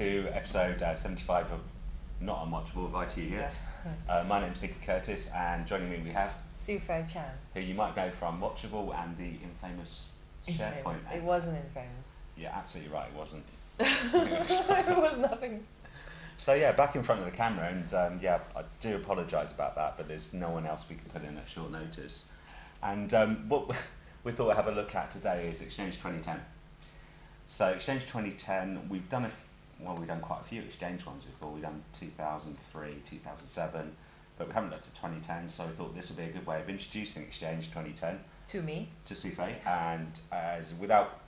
episode uh, 75 of Not a Unwatchable of IT Idiots. Uh, my name's Nicky Curtis, and joining me we have, Su Fei Chan. who you might know from Watchable and the infamous SharePoint. It wasn't infamous. Yeah, absolutely right, it wasn't. it was nothing. So yeah, back in front of the camera, and um, yeah, I do apologise about that, but there's no one else we can put in at short notice. And um, what we thought we'd have a look at today is Exchange 2010. So Exchange 2010, we've done a well, we've done quite a few Exchange ones before. We've done 2003, 2007, but we haven't looked at 2010. So we thought this would be a good way of introducing Exchange 2010 To me. to Sufe, and as without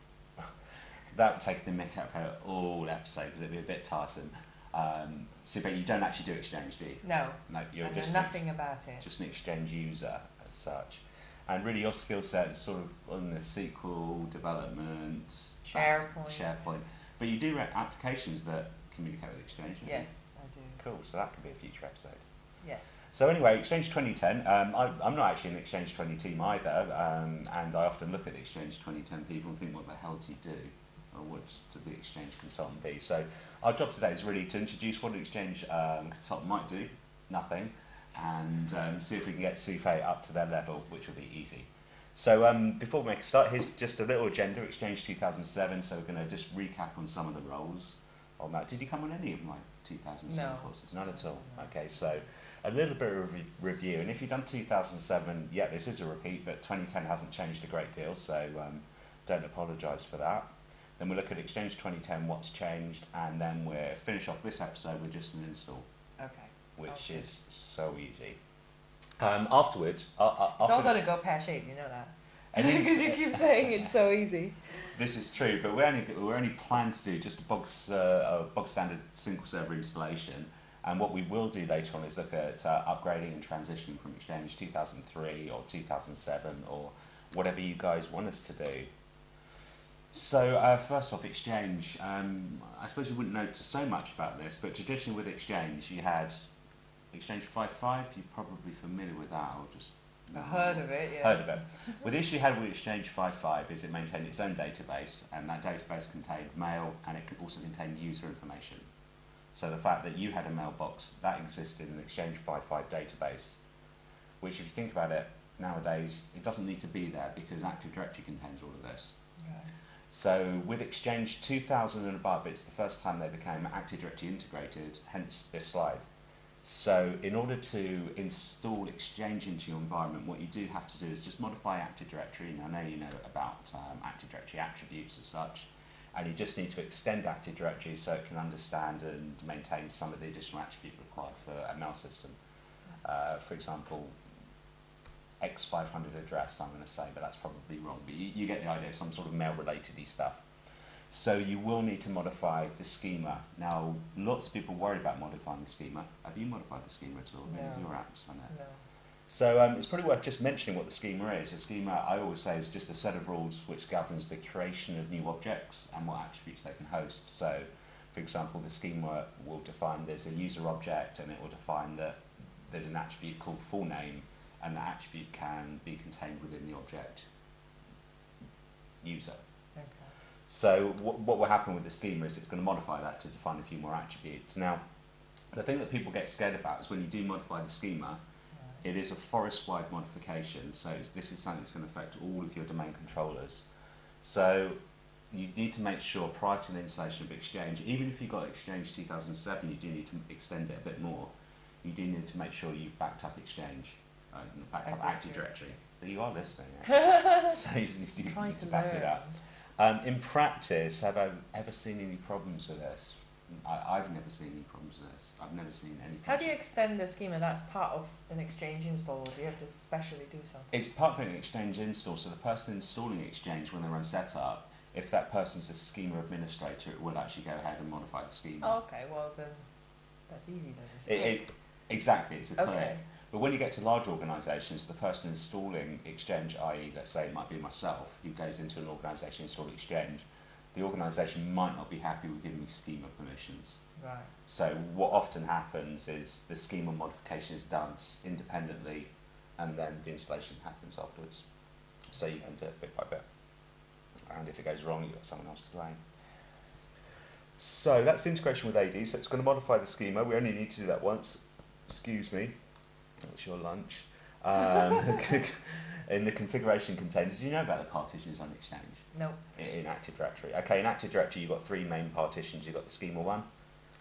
without taking the mick out of her all episode because it'd be a bit tiresome. Um, Sufe, you don't actually do Exchange, do you? No. No, you're I just an nothing about it. just an exchange user as such. And really your skill set is sort of on the SQL development, SharePoint. SharePoint. But you do write applications that communicate with Exchange. don't you? Yes, I do. Cool, so that could be a future episode. Yes. So anyway, Exchange 2010, um, I, I'm not actually in the Exchange 20 team either, um, and I often look at the Exchange 2010 people and think, what the hell do you do? Or what does the Exchange consultant be? So our job today is really to introduce what an Exchange um, consultant might do, nothing, and um, see if we can get Sufe up to their level, which will be easy. So um, before we make a start, here's just a little agenda, Exchange 2007, so we're going to just recap on some of the roles on that. Did you come on any of my 2007 No. courses? None at all? No. Okay, so a little bit of re- review, and if you've done 2007, yeah, this is a repeat, but 2010 hasn't changed a great deal, so um, don't apologise for that. Then we'll look at Exchange 2010, what's changed, and then we'll finish off this episode with just an install, Okay. which Sounds is so easy. Um, afterwards, uh, uh, It's all going to go pear shaped, you know that. Because you keep saying it's so easy. this is true, but we're only we're only planned to do just a bog, uh, a bog standard single server installation. And what we will do later on is look at uh, upgrading and transitioning from Exchange 2003 or 2007 or whatever you guys want us to do. So uh, first off, Exchange. Um, I suppose you wouldn't know so much about this, but traditionally with Exchange, you had Exchange 5.5. You're probably familiar with that, or just I heard of it, yeah. heard of it. Well, the issue you had with Exchange 5.5 is it maintained its own database, and that database contained mail, and it could also contained user information. So the fact that you had a mailbox that existed in the Exchange 5.5 database, which, if you think about it nowadays, it doesn't need to be there because Active Directory contains all of this. Right. So with Exchange 2000 and above, it's the first time they became Active Directory integrated, hence this slide. So in order to install Exchange into your environment, what you do have to do is just modify Active Directory, and I know you know about um, Active Directory attributes as such, and you just need to extend Active Directory so it can understand and maintain some of the additional attributes required for a mail system. Uh, for example, X500 address, I'm going to say, but that's probably wrong. But you, you get the idea, some sort of mail-related stuff. So you will need to modify the schema. Now, lots of people worry about modifying the schema. Have you modified the schema at all? in No. your apps on it? No. So um, it's probably worth just mentioning what the schema is. A schema, I always say, is just a set of rules which governs the creation of new objects and what attributes they can host. So, for example, the schema will define there's a user object and it will define that there's an attribute called full name and that attribute can be contained within the object user. Okay. So what, what will happen with the schema is it's going to modify that to define a few more attributes. Now, the thing that people get scared about is when you do modify the schema, it is a forest-wide modification, so this is something that's going to affect all of your domain controllers. So you need to make sure prior to the installation of Exchange, even if you've got Exchange 2007, you do need to extend it a bit more. You do need to make sure you've backed up Exchange, uh, backed up Active Directory. So you are listening. so you need to, Trying need to to back learn. it up. Um, in practice, have I ever seen any problems with this? I, I've never seen any problems with this. I've never seen any. How do you extend the schema? That's part of an Exchange install, or do you have to specially do something? It's part of an Exchange install, so the person installing Exchange when they're on setup, if that person's a schema administrator, it will actually go ahead and modify the schema. Oh, okay, well then, that's easy then. It, it, exactly, it's a click. But when you get to large organisations, the person installing Exchange, i.e., let's say it might be myself, who goes into an organisation install Exchange, the organisation might not be happy with giving me schema permissions. Right. So what often happens is the schema modification is done independently, and then the installation happens afterwards. So you can do it bit by bit. And if it goes wrong, you've got someone else to blame. So that's integration with AD. So it's going to modify the schema. We only need to do that once. Excuse me. That's your lunch. Um, in the configuration containers, do you know about the partitions on Exchange No. in, in Active Directory? Okay, in Active Directory, you've got three main partitions. You've got the schema one,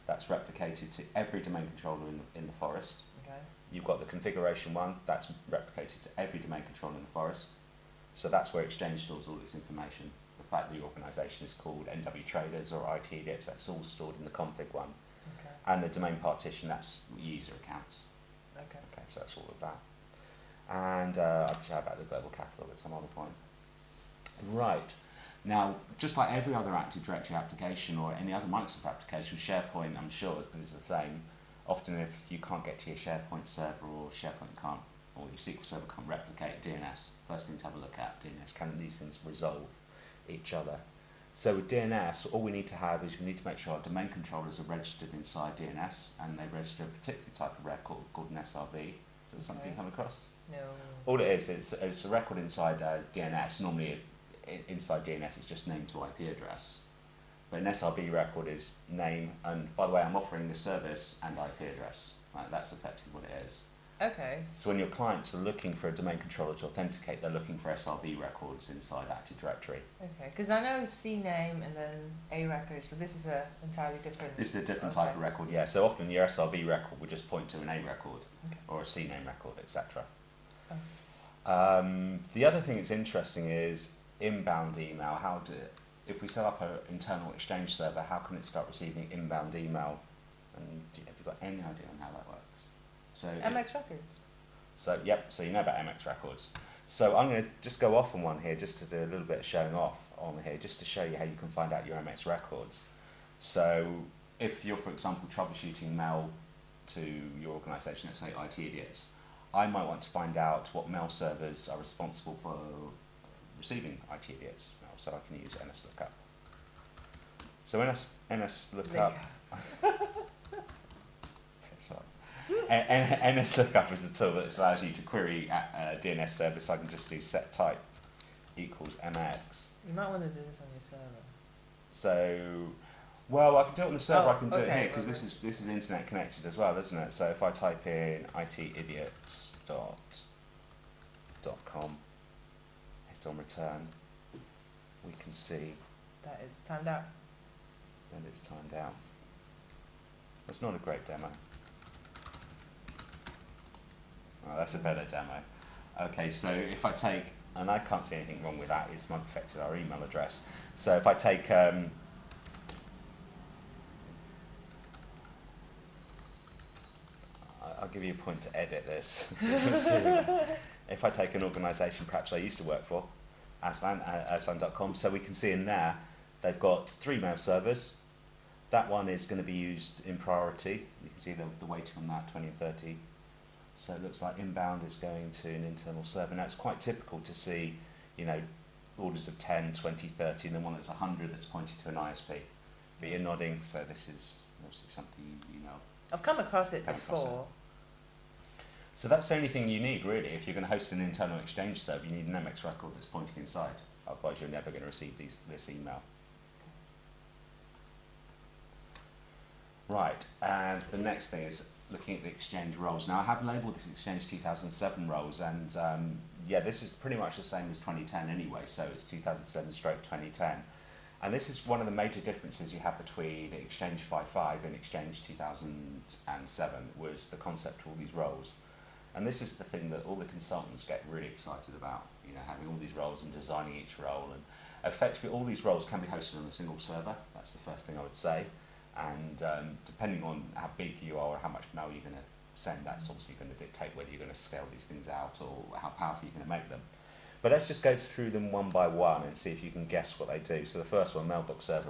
that's replicated to every domain controller in the, in the forest. Okay. You've got the configuration one, that's replicated to every domain controller in the forest. So that's where Exchange stores all its information. The fact that your organisation is called NW Traders or IT Idiots, that's all stored in the config one. Okay. And the domain partition, that's user accounts. Okay. Okay, so that's all of that. And uh, I'll chat about the global catalog at some other point. Right. Now, just like every other Active Directory application or any other Microsoft application, SharePoint, I'm sure, is the same. Often, if you can't get to your SharePoint server or SharePoint can't, or your SQL server can't replicate DNS, first thing to have a look at DNS. Can these things resolve each other? So with DNS, all we need to have is we need to make sure our domain controllers are registered inside DNS, and they register a particular type of record called an SRV. Is that something you come across? No. All it is, it's, it's a record inside uh, DNS. Normally, i inside DNS, it's just name to IP address. But an SRV record is name, and by the way, I'm offering the service and IP address. Right, that's effectively what it is. Okay. So when your clients are looking for a domain controller to authenticate, they're looking for SRV records inside Active Directory. Okay. Because I know C name and then A record, so this is a entirely different. This is a different type of record, yeah. So often your SRV record would just point to an A record Okay. or a C name record, etc. Oh. Um, the other thing that's interesting is inbound email. How do if we set up an internal Exchange server, how can it start receiving inbound email? And do, have you got any idea on how that works? So, MX records. so yep. So you know about MX Records. So I'm going to just go off on one here, just to do a little bit of showing off on here, just to show you how you can find out your MX records. So if you're, for example, troubleshooting mail to your organisation, let's say IT Idiots, I might want to find out what mail servers are responsible for receiving IT Idiots mail, so I can use NSLookup. So NS, NSLookup. N- NSLookup is a tool that allows you to query a, a DNS service. I can just do set type equals MX. You might want to do this on your server. So, well, I can do it on the server. Oh, I can do it here because this is this is internet connected as well, isn't it? So if I type in itidiots dot dot com, hit on return, we can see That it's timed out. And it's timed out. That's not a great demo. Oh, that's a better demo. Okay, so if I take, and I can't see anything wrong with that, it's my affected our email address. So if I take, um, I'll give you a point to edit this. If I take an organisation perhaps I used to work for, Aslan, uh, aslan.com, so we can see in there they've got three mail servers. That one is going to be used in priority. You can see the, the weighting on that, 20 and 30. So it looks like inbound is going to an internal server. Now it's quite typical to see, you know, orders of 10, 20, 30, and then one that's 100 that's pointed to an ISP. But you're nodding, so this is obviously something you, you know. I've come across it Come across it. before. So that's the only thing you need really. If you're going to host an internal exchange server, you need an MX record that's pointing inside. Otherwise, you're never going to receive these, this email. Right, and the next thing is looking at the exchange roles. Now, I have labelled this Exchange 2007 roles, and um, yeah, this is pretty much the same as 2010 anyway, so it's 2007 stroke 2010. And this is one of the major differences you have between Exchange 5.5 and Exchange 2007 was the concept of all these roles. And this is the thing that all the consultants get really excited about, you know, having all these roles and designing each role. And effectively, all these roles can be hosted on a single server. That's the first thing I would say. And um, depending on how big you are or how much mail you're going to send, that's obviously going to dictate whether you're going to scale these things out or how powerful you're going to make them. But let's just go through them one by one and see if you can guess what they do. So the first one, mailbox server